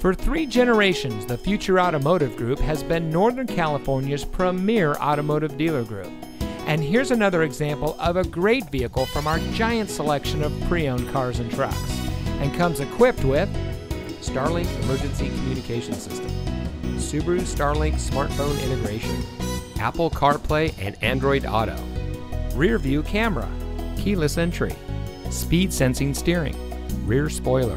For three generations, the Future Automotive Group has been Northern California's premier automotive dealer group. And here's another example of a great vehicle from our giant selection of pre owned cars and trucks. And comes equipped with Starlink Emergency Communication System, Subaru Starlink smartphone integration, Apple CarPlay and Android Auto, rear view camera, keyless entry, speed sensing steering, rear spoiler,